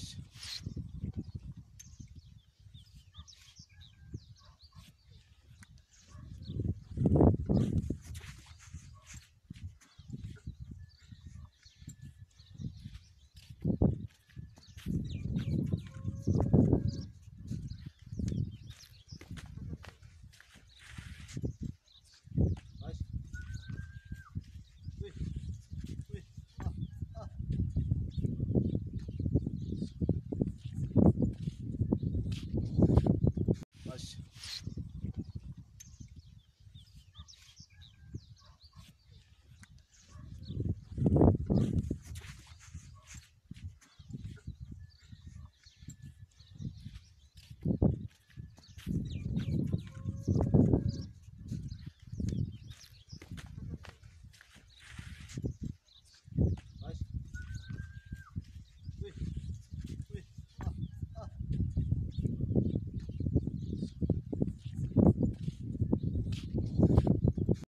us.